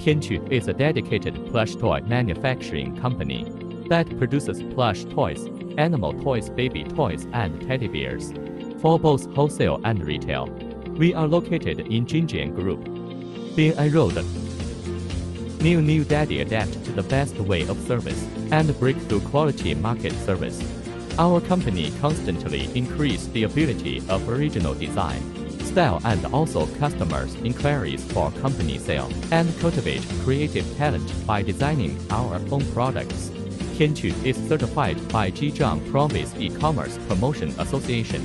Tianqu is a dedicated plush toy manufacturing company that produces plush toys, animal toys, baby toys, and teddy bears for both wholesale and retail. We are located in Jinjiang Group, Bin'an Road. Niuniu Daddy adapt to the best way of service and breakthrough quality market service. Our company constantly increase the ability of original design, style and also customers' inquiries for company sale and cultivate creative talent by designing our own products. Tianqu is certified by Zhejiang Province E-Commerce Promotion Association.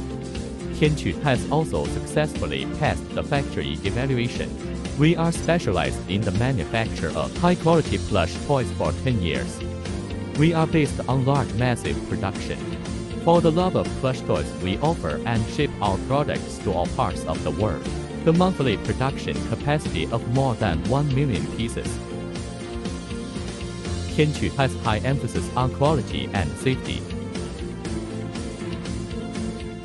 Tianqu has also successfully passed the factory evaluation. We are specialized in the manufacture of high-quality plush toys for 10 years. We are based on large massive production. For the love of plush toys, we offer and ship our products to all parts of the world. The monthly production capacity of more than 1 million pieces. Tianqu has high emphasis on quality and safety.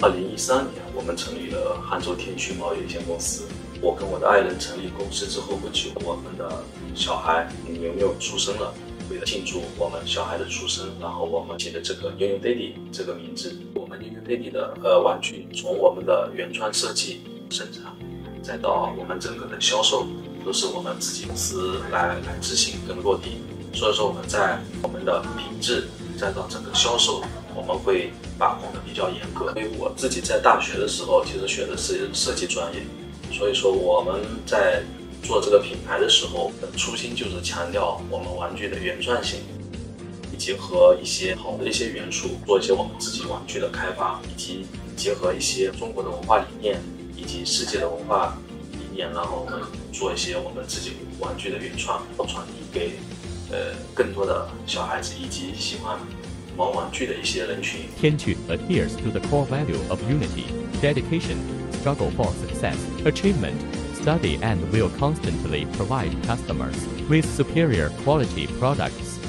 二零一三年，我们成立了杭州天区贸易有限公司。我跟我的爱人成立公司之后不久，我们的小孩牛牛出生了。 为了庆祝我们小孩的出生，然后我们起的这个牛牛 Daddy 这个名字。我们牛牛 Daddy 的呃玩具，从我们的原创设计、生产，再到我们整个的销售，都是我们自己公司来来执行跟落地。所以说我们在我们的品质，再到整个销售，我们会把控的比较严格。因为我自己在大学的时候，其实学的是设计专业，所以说我们在。做这个品牌的时候，初心就是强调我们玩具的原创性，结合一些好的一些元素，做一些我们自己玩具的开发，以及结合一些中国的文化理念以及世界的文化理念，然后我们做一些我们自己玩具的原创，传递给呃更多的小孩子以及喜欢玩玩具的一些人群。天趣 adheres to the core value of unity, dedication, struggle for success, achievement. Study and will constantly provide customers with superior quality products.